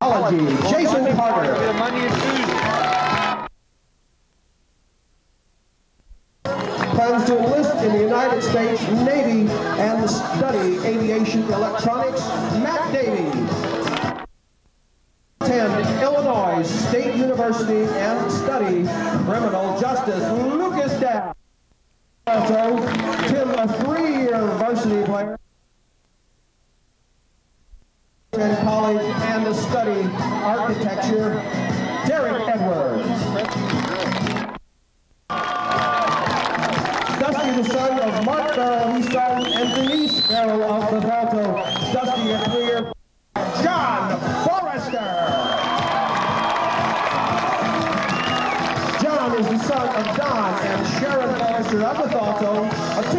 Jason Carter. Plans to enlist in the United States Navy and study aviation electronics. Matt Davies. Attend Illinois State University and study criminal justice. Lucas Dow. Also, Tim, a three-year varsity player study architecture, Derek Edwards. Dusty, the son of Mark Farrell Easton and Denise Farrell of Bethalto. Dusty, a three-year John Forrester. John is the son of Don and Sharon Forrester of Bethalto, a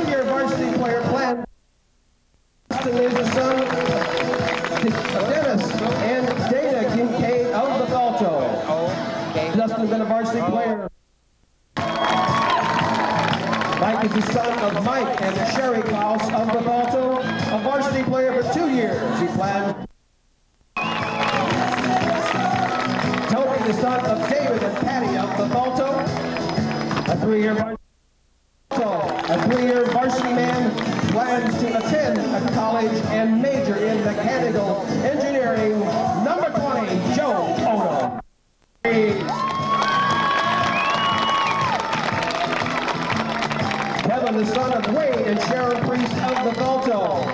is the son of Mike and Sherry Klaus of Bethalto, a varsity player for two years. He plans. Toby, the son of David and Patty of Bethalto, a three-year. A three-year varsity man plans to attend a college and major in mechanical engineering. Number 20, Joe Odom. The son of Wade and Sharon Priest of Bethalto.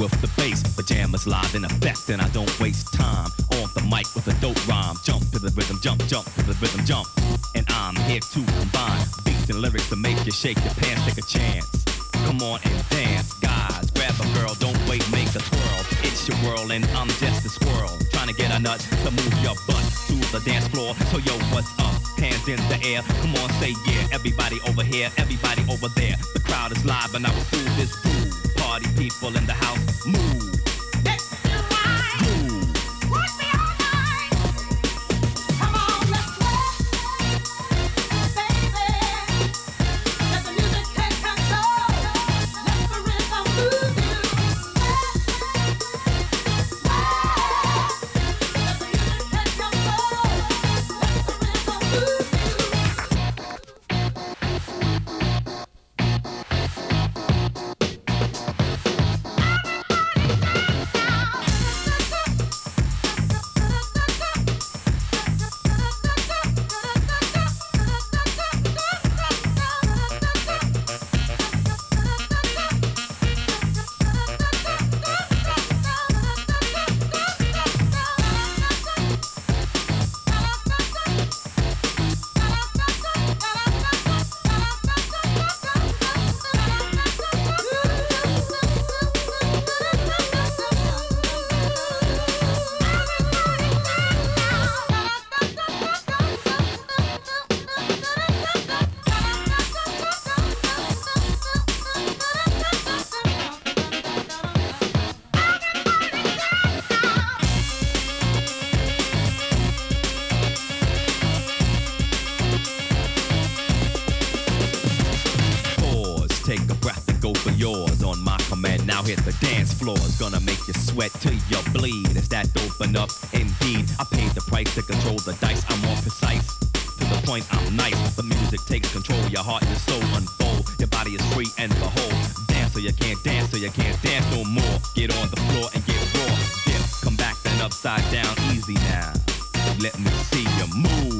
With the bass, pajamas live in effect, and I don't waste time on the mic with a dope rhyme. Jump to the rhythm, jump, jump to the rhythm, jump. And I'm here to combine beats and lyrics to make you shake your pants, take a chance. Come on and dance, guys. Grab a girl, don't wait, make a twirl. It's your world, and I'm just a squirrel. Trying to get a nut to move your butt to the dance floor. So, yo, what's up? Hands in the air. Come on, say yeah. Everybody over here, everybody over there. The crowd is live, and I will do this groove. Party people in the house, go for yours on my command. Now hit the dance floor. It's gonna make you sweat till you bleed. Is that open up? Indeed, I paid the price to control the dice. I'm more precise to the point, I'm nice. The music takes control, your heart and soul unfold. Your body is free and behold. Dance so you can't dance, so you can't dance no more. Get on the floor and get raw. Dip, come back then upside down, easy now. Let me see you move.